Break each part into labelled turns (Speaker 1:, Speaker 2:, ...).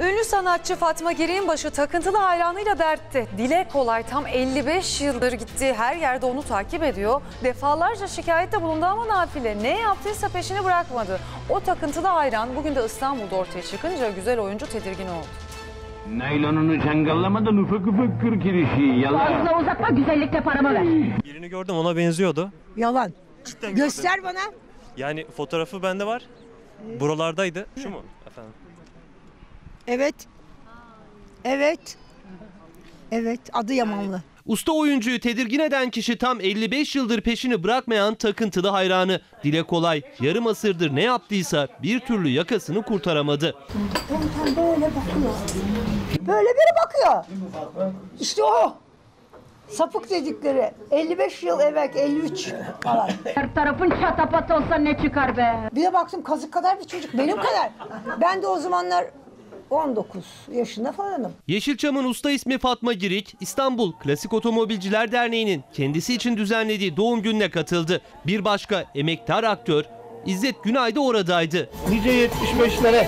Speaker 1: Ünlü sanatçı Fatma Girik'in başı takıntılı hayranıyla dertte. Dile kolay tam 55 yıldır gittiği her yerde onu takip ediyor. Defalarca şikayette bulundu ama nafile. Ne yaptıysa peşini bırakmadı. O takıntılı hayran bugün de İstanbul'da ortaya çıkınca güzel oyuncu tedirgin oldu.
Speaker 2: Naylonunu çangallamadan ufak ufak kır kirişi yala.
Speaker 3: Fazla uzatma güzellikle paramı ver.
Speaker 4: Birini gördüm ona benziyordu.
Speaker 5: Yalan.
Speaker 4: Cidden
Speaker 5: Göster bana.
Speaker 4: Yani fotoğrafı bende var. Buralardaydı. Şu mu efendim?
Speaker 5: Evet. Evet. Evet. Adı Yamanlı.
Speaker 6: Usta oyuncuyu tedirgin eden kişi tam 55 yıldır peşini bırakmayan takıntılı hayranı. Dile kolay yarım asırdır ne yaptıysa bir türlü yakasını kurtaramadı.
Speaker 5: Böyle biri bakıyor. İşte o. Sapık dedikleri. 55 yıl evvel 53 falan.
Speaker 3: Her tarafın çatapat olsa ne çıkar be?
Speaker 5: Bir de baktım kazık kadar bir çocuk. Benim kadar. Ben de o zamanlar 19 yaşında falanım.
Speaker 6: Yeşilçam'ın usta ismi Fatma Girik, İstanbul Klasik Otomobilciler Derneği'nin kendisi için düzenlediği doğum gününe katıldı. Bir başka emektar aktör İzzet Günay da oradaydı.
Speaker 7: Nice 75'lere.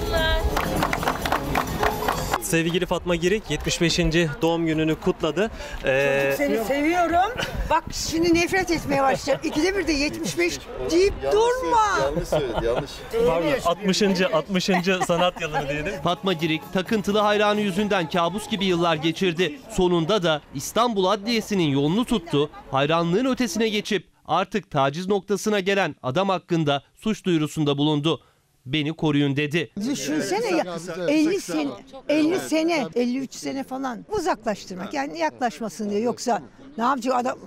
Speaker 4: Sevgili Fatma Girik 75. doğum gününü kutladı. Ee,
Speaker 5: Seni seviyorum. Bak şimdi nefret etmeye başlayacak. İkide bir de 75 deyip durma.
Speaker 7: Yanlış söyledi yanlış.
Speaker 4: pardon 60. 60. sanat yılını diyelim.
Speaker 6: Fatma Girik takıntılı hayranı yüzünden kabus gibi yıllar geçirdi. Sonunda da İstanbul Adliyesi'nin yolunu tuttu. Hayranlığın ötesine geçip artık taciz noktasına gelen adam hakkında suç duyurusunda bulundu. Beni koruyun dedi.
Speaker 5: Düşünsene ya 50 sene, 50 sene, 53 sene falan uzaklaştırmak. Yani yaklaşmasın diye. Yoksa ne yapacak adam?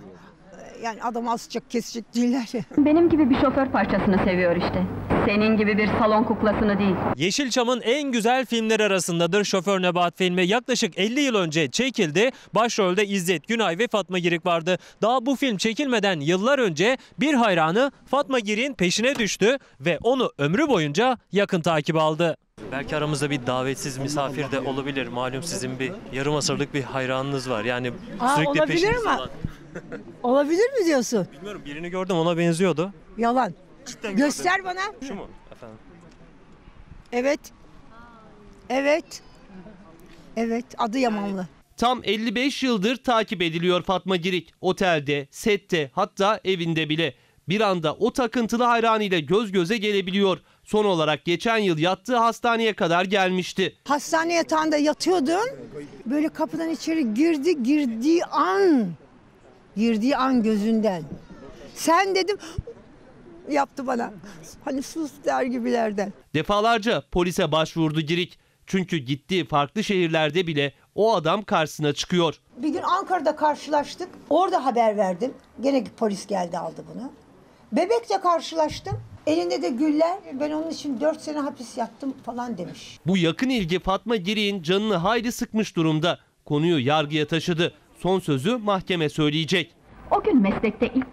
Speaker 5: Yani adam asacak, kesecek değiller.
Speaker 3: Benim gibi bir şoför parçasını seviyor işte. Senin gibi bir salon kuklasını değil.
Speaker 4: Yeşilçam'ın en güzel filmleri arasındadır Şoför Nebahat filmi. Yaklaşık 50 yıl önce çekildi. Başrolde İzzet Günay ve Fatma Girik vardı. Daha bu film çekilmeden yıllar önce bir hayranı Fatma Girik'in peşine düştü ve onu ömrü boyunca yakın takip aldı. Belki aramızda bir davetsiz misafir de olabilir. Malum sizin bir yarım asırlık bir hayranınız var. Yani
Speaker 5: Aa,
Speaker 4: sürekli
Speaker 5: olabilir
Speaker 4: peşinizde
Speaker 5: mi?
Speaker 4: olan.
Speaker 5: Olabilir mi diyorsun?
Speaker 4: Bilmiyorum birini gördüm ona benziyordu.
Speaker 5: Yalan.
Speaker 4: Cidden
Speaker 5: Göster bana.
Speaker 4: Şu mu efendim?
Speaker 5: Evet. Evet. Evet. Adı Yamanlı.
Speaker 6: Tam 55 yıldır takip ediliyor Fatma Girik. Otelde, sette hatta evinde bile. Bir anda o takıntılı hayranıyla göz göze gelebiliyor. Son olarak geçen yıl yattığı hastaneye kadar gelmişti.
Speaker 5: Hastane yatağında yatıyordum. Böyle kapıdan içeri girdi, girdiği an. Girdiği an gözünden. Sen dedim yaptı bana. Hani sus der gibilerden.
Speaker 6: Defalarca polise başvurdu Girik. Çünkü gittiği farklı şehirlerde bile o adam karşısına çıkıyor.
Speaker 5: Bir gün Ankara'da karşılaştık. Orada haber verdim. Gene polis geldi aldı bunu. Bebek'te karşılaştım. Elinde de güller. Ben onun için 4 sene hapis yattım falan demiş.
Speaker 6: Bu yakın ilgi Fatma Girik'in canını hayli sıkmış durumda. Konuyu yargıya taşıdı. Son sözü mahkeme söyleyecek.
Speaker 3: O gün meslekte ilk